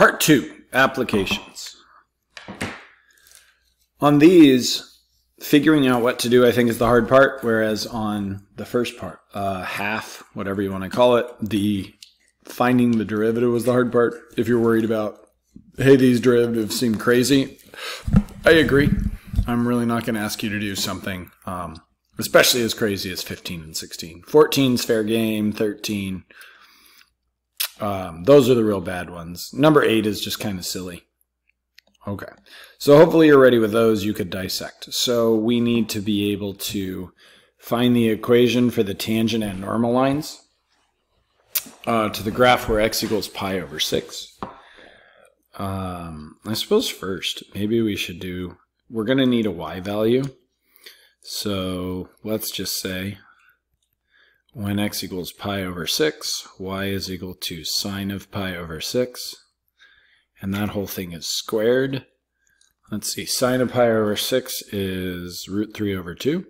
Part two, applications. On these, figuring out what to do, I think, is the hard part, whereas on the first part, uh, half, whatever you want to call it, the finding the derivative was the hard part. If you're worried about, hey, these derivatives seem crazy, I agree. I'm really not going to ask you to do something, um, especially as crazy as 15 and 16. 14 is fair game, 13. Um, those are the real bad ones. Number 8 is just kind of silly. Okay. So hopefully you're ready with those you could dissect. So we need to be able to find the equation for the tangent and normal lines uh, to the graph where x equals pi over 6. Um, I suppose first, maybe we should do, we're going to need a y value. So let's just say when x equals pi over 6, y is equal to sine of pi over 6. And that whole thing is squared. Let's see, sine of pi over 6 is root 3 over 2.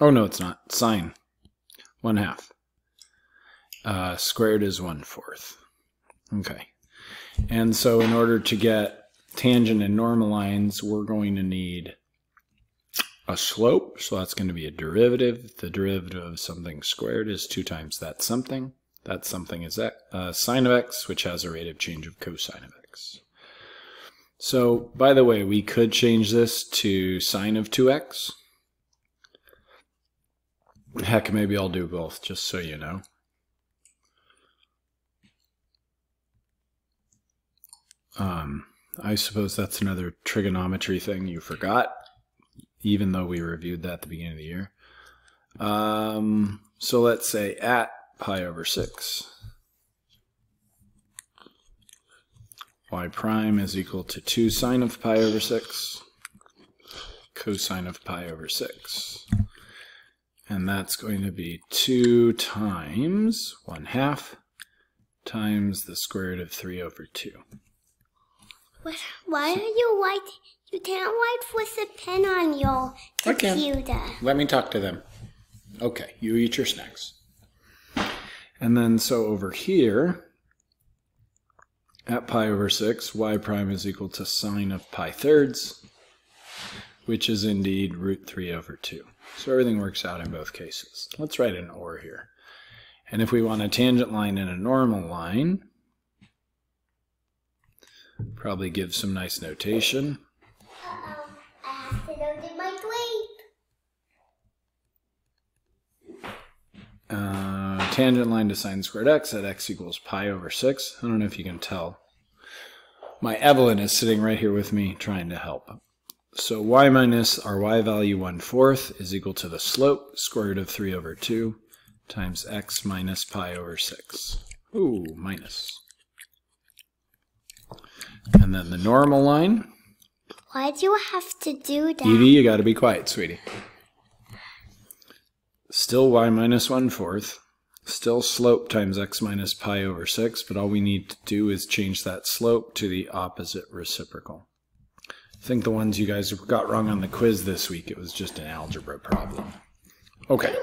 Oh, no, it's not. Sine. 1 half. Uh, squared is 1 fourth. Okay. And so in order to get tangent and normal lines, we're going to need a slope. So that's going to be a derivative. The derivative of something squared is 2 times that something. That something is uh, sine of x, which has a rate of change of cosine of x. So, by the way, we could change this to sine of 2x. Heck, maybe I'll do both, just so you know. Um, I suppose that's another trigonometry thing you forgot, even though we reviewed that at the beginning of the year. Um, so let's say at pi over 6. y prime is equal to 2 sine of pi over 6 cosine of pi over 6. And that's going to be 2 times 1 half times the square root of 3 over 2. What, why are you writing? You can't write with a pen on your computer. Let me talk to them. Okay, you eat your snacks. And then so over here, at pi over 6, y prime is equal to sine of pi thirds, which is indeed root 3 over 2. So everything works out in both cases. Let's write an or here. And if we want a tangent line and a normal line, probably give some nice notation. Uh-oh, I have to go to my sleep. Uh, tangent line to sine squared x at x equals pi over 6. I don't know if you can tell. My Evelyn is sitting right here with me trying to help. So y minus our y value 1 fourth is equal to the slope, square root of 3 over 2, times x minus pi over 6. Ooh, minus. And then the normal line. Why do you have to do that? Evie, you gotta be quiet, sweetie. Still y minus 1 fourth. Still slope times x minus pi over 6, but all we need to do is change that slope to the opposite reciprocal. I think the ones you guys got wrong on the quiz this week, it was just an algebra problem. Okay.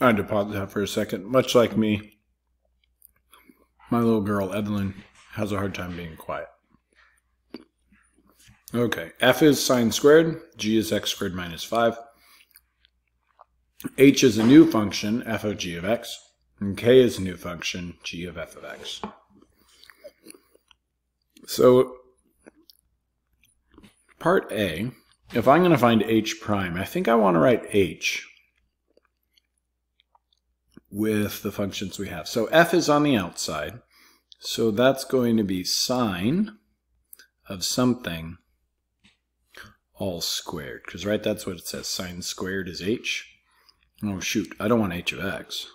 I had to pause that for a second. Much like me, my little girl, Evelyn, has a hard time being quiet. Okay, f is sine squared, g is x squared minus 5. h is a new function, f of g of x, and k is a new function, g of f of x. So, part A, if I'm going to find h prime, I think I want to write h with the functions we have. So f is on the outside, so that's going to be sine of something all squared. Because, right, that's what it says. Sine squared is h. Oh, shoot. I don't want h of x.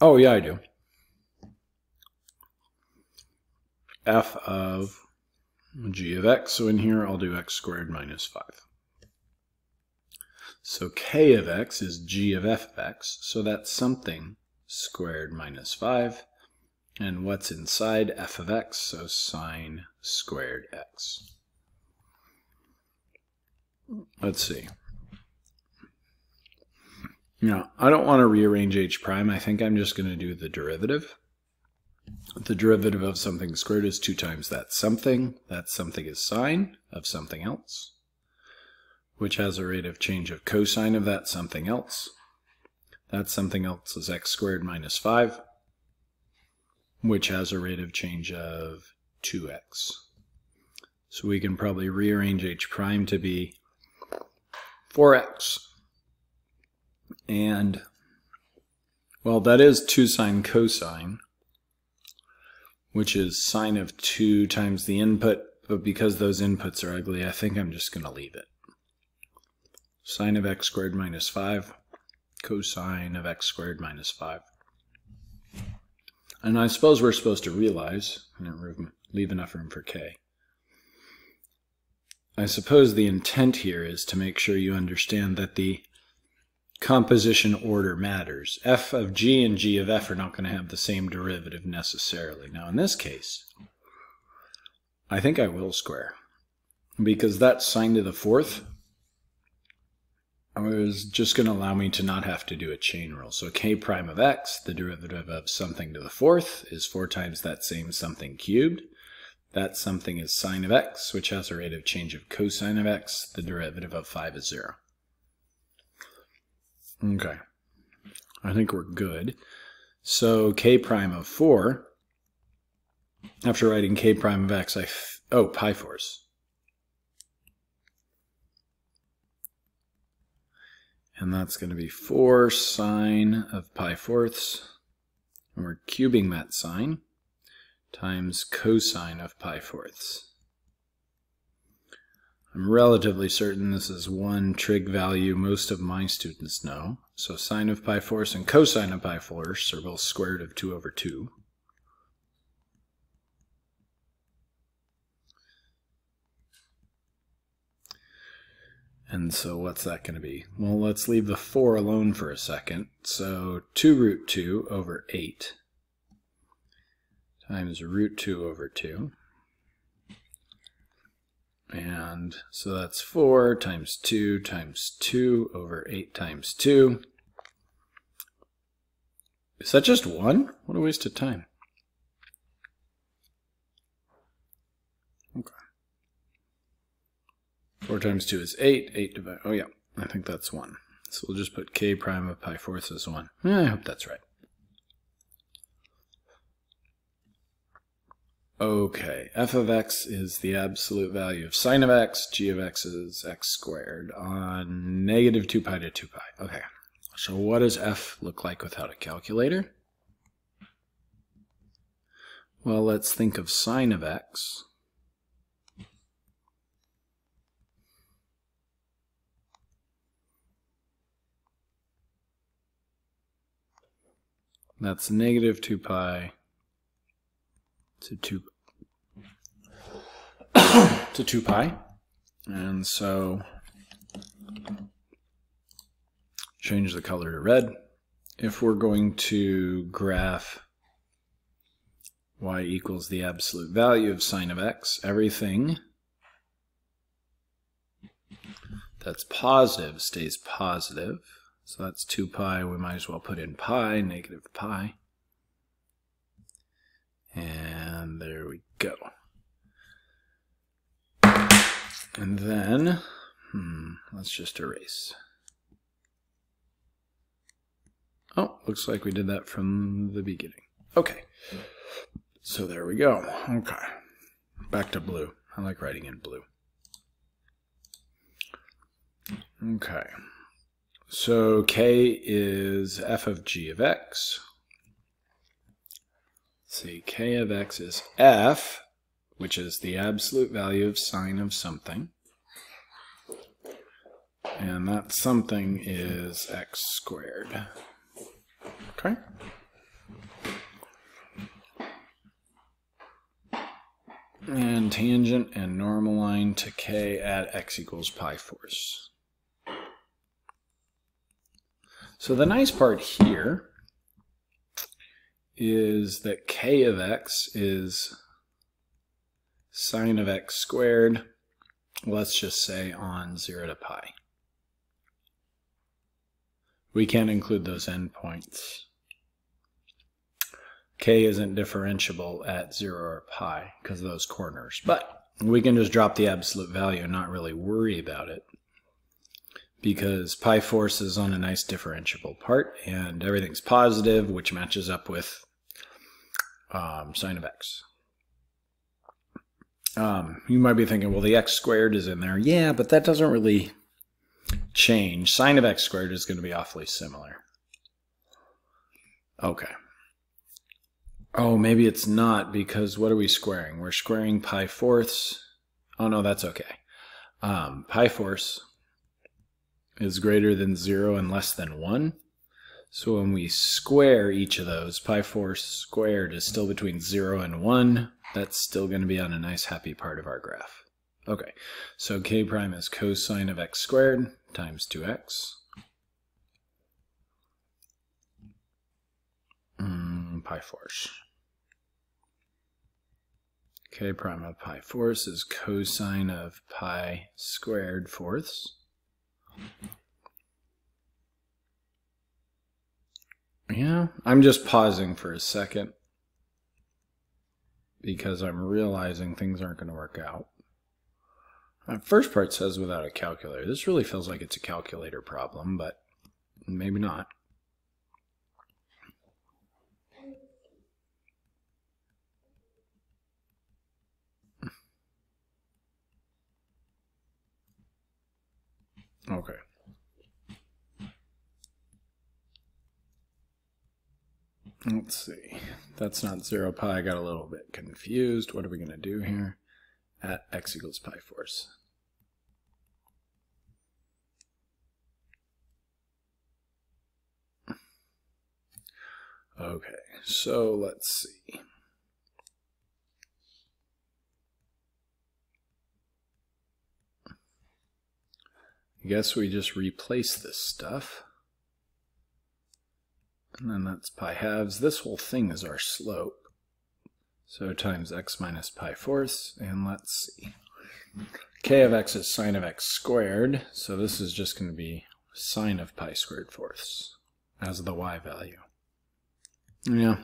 Oh, yeah, I do. f of g of x. So in here, I'll do x squared minus 5. So k of x is g of f of x. So that's something squared minus 5. And what's inside f of x? So sine squared x. Let's see. Now, I don't want to rearrange h prime. I think I'm just going to do the derivative. The derivative of something squared is 2 times that something. That something is sine of something else, which has a rate of change of cosine of that something else. That something else is x squared minus 5, which has a rate of change of 2x. So we can probably rearrange h prime to be 4x. And, well, that is 2 sine cosine, which is sine of 2 times the input, but because those inputs are ugly, I think I'm just going to leave it. Sine of x squared minus 5, cosine of x squared minus 5. And I suppose we're supposed to realize, leave enough room for k. I suppose the intent here is to make sure you understand that the composition order matters. f of g and g of f are not going to have the same derivative necessarily. Now in this case, I think I will square because that sine to the fourth is just going to allow me to not have to do a chain rule. So k prime of x, the derivative of something to the fourth, is 4 times that same something cubed. That something is sine of x, which has a rate of change of cosine of x. The derivative of 5 is 0. Okay. I think we're good. So k prime of 4, after writing k prime of x, I, oh, pi fourths. And that's going to be 4 sine of pi fourths. And we're cubing that sine times cosine of pi fourths. I'm relatively certain this is one trig value most of my students know. So sine of pi fourths and cosine of pi fourths are both square root of 2 over 2. And so what's that going to be? Well, let's leave the 4 alone for a second. So 2 root 2 over 8 times root 2 over 2. And so that's 4 times 2 times 2 over 8 times 2. Is that just 1? What a waste of time. 4 times 2 is 8. 8 divided... Oh, yeah. I think that's 1. So we'll just put k prime of pi fourths as 1. Yeah, I hope that's right. Okay, f of x is the absolute value of sine of x, g of x is x squared on negative 2 pi to 2 pi. Okay, so what does f look like without a calculator? Well, let's think of sine of x. That's negative 2 pi to 2 to 2 pi. And so change the color to red. If we're going to graph y equals the absolute value of sine of x, everything that's positive stays positive. So that's 2 pi. We might as well put in pi, negative pi. And there we go. And then, hmm, let's just erase. Oh, looks like we did that from the beginning. Okay. So there we go. Okay. Back to blue. I like writing in blue. Okay. So k is f of g of x. Let's see, k of x is f which is the absolute value of sine of something. And that something is x squared. Okay? And tangent and normal line to k at x equals pi fourths. So the nice part here is that k of x is sine of x squared, let's just say on 0 to pi. We can't include those endpoints. k isn't differentiable at 0 or pi because of those corners. But we can just drop the absolute value and not really worry about it because pi fourths is on a nice differentiable part and everything's positive, which matches up with um, sine of x. Um, you might be thinking, well, the x squared is in there. Yeah, but that doesn't really change. Sine of x squared is going to be awfully similar. Okay. Oh, maybe it's not because what are we squaring? We're squaring pi fourths. Oh, no, that's okay. Um, pi fourths is greater than 0 and less than 1. So when we square each of those, pi 4 squared is still between 0 and 1. That's still going to be on a nice happy part of our graph. Okay, so k prime is cosine of x squared times 2x. Mm, pi fourths. k prime of pi fourths is cosine of pi squared fourths. Yeah, I'm just pausing for a second because I'm realizing things aren't going to work out. The first part says without a calculator. This really feels like it's a calculator problem, but maybe not. Okay. Let's see. That's not 0 pi. I got a little bit confused. What are we going to do here? At x equals pi fourths. Okay, so let's see. I guess we just replace this stuff. And then that's pi halves. This whole thing is our slope. So times x minus pi fourths, and let's see. k of x is sine of x squared, so this is just going to be sine of pi squared fourths as the y value. Yeah.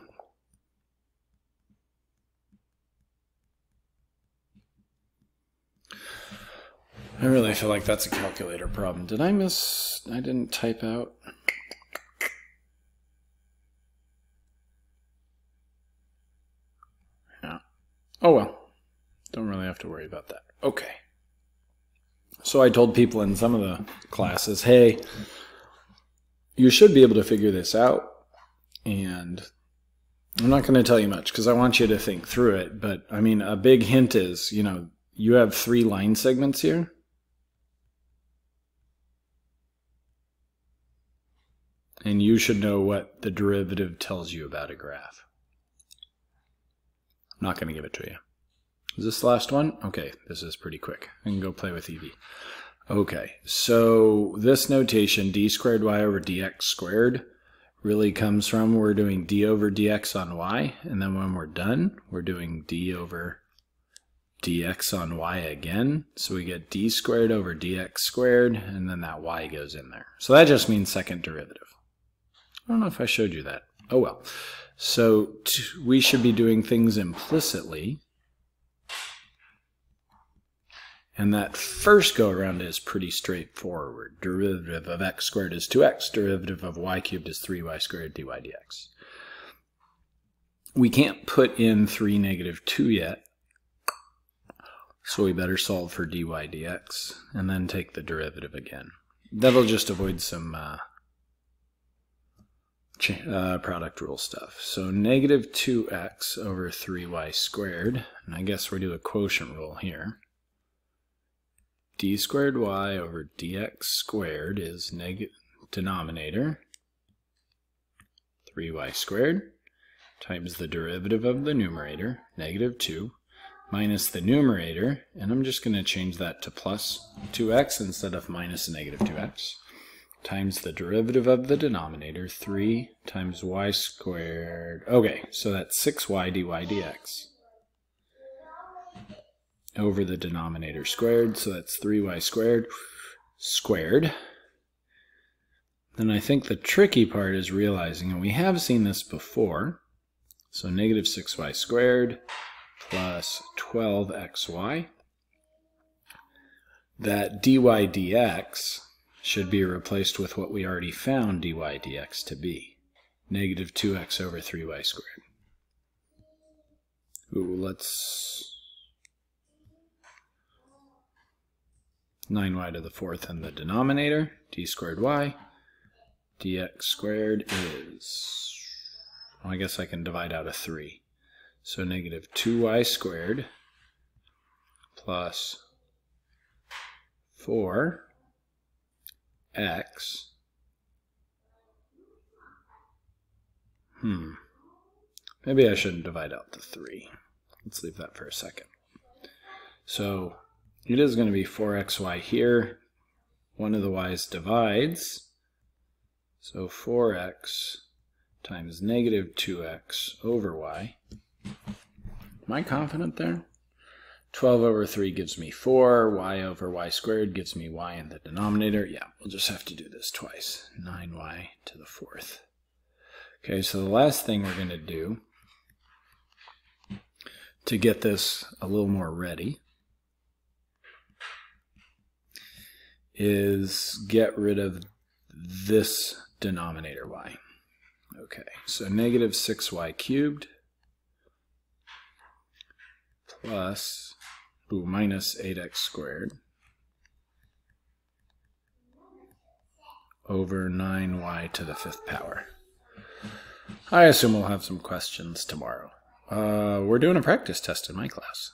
I really feel like that's a calculator problem. Did I miss? I didn't type out. Yeah. Oh well, don't really have to worry about that. Okay. So I told people in some of the classes, hey, you should be able to figure this out. And I'm not going to tell you much because I want you to think through it. But I mean, a big hint is, you know, you have three line segments here. And you should know what the derivative tells you about a graph. I'm not going to give it to you. Is this the last one? Okay, this is pretty quick. I can go play with Evie. Okay, so this notation, d squared y over dx squared, really comes from we're doing d over dx on y, and then when we're done, we're doing d over dx on y again. So we get d squared over dx squared, and then that y goes in there. So that just means second derivative. I don't know if I showed you that. Oh well. So we should be doing things implicitly. And that first go around is pretty straightforward. Derivative of x squared is 2x. Derivative of y cubed is 3y squared dy dx. We can't put in 3 negative 2 yet. So we better solve for dy dx and then take the derivative again. That'll just avoid some uh, uh, product rule stuff. So negative 2x over 3y squared, and I guess we do a quotient rule here. d squared y over dx squared is negative denominator, 3y squared, times the derivative of the numerator, negative 2, minus the numerator, and I'm just going to change that to plus 2x instead of minus negative 2x times the derivative of the denominator, 3 times y squared. Okay, so that's 6y dy dx over the denominator squared, so that's 3y squared squared. Then I think the tricky part is realizing, and we have seen this before, so negative 6y squared plus 12xy, that dy dx should be replaced with what we already found dy dx to be, negative 2x over 3y squared. Ooh, let's 9y to the fourth in the denominator, d squared y, dx squared is, well, I guess I can divide out a 3. So negative 2y squared plus 4 x. Hmm. Maybe I shouldn't divide out the 3 let's leave that for a second. So it is going to be 4xy here. One of the y's divides. So 4x times negative 2x over y. Am I confident there 12 over 3 gives me 4. y over y squared gives me y in the denominator. Yeah, we'll just have to do this twice. 9y to the fourth. Okay, so the last thing we're going to do to get this a little more ready is get rid of this denominator y. Okay, so negative 6y cubed plus minus 8x squared over 9y to the fifth power. I assume we'll have some questions tomorrow. Uh, we're doing a practice test in my class.